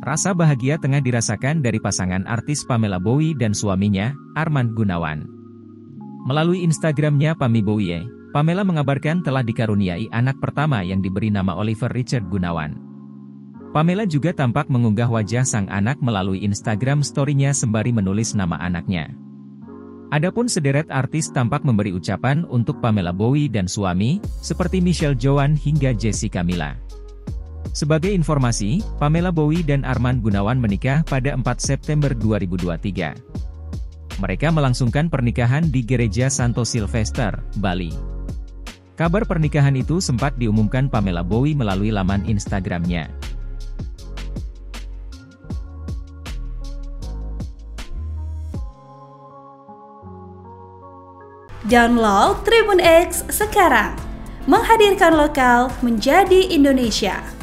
Rasa bahagia tengah dirasakan dari pasangan artis Pamela Bowie dan suaminya, Arman Gunawan. Melalui Instagramnya Pami Bowie, Pamela mengabarkan telah dikaruniai anak pertama yang diberi nama Oliver Richard Gunawan. Pamela juga tampak mengunggah wajah sang anak melalui Instagram story-nya sembari menulis nama anaknya. Adapun sederet artis tampak memberi ucapan untuk Pamela Bowie dan suami, seperti Michelle Joan hingga Jessica Mila. Sebagai informasi, Pamela Bowie dan Arman Gunawan menikah pada 4 September 2023. Mereka melangsungkan pernikahan di Gereja Santo Sylvester, Bali. Kabar pernikahan itu sempat diumumkan Pamela Bowie melalui laman Instagramnya. Download Tribun X sekarang, menghadirkan lokal menjadi Indonesia.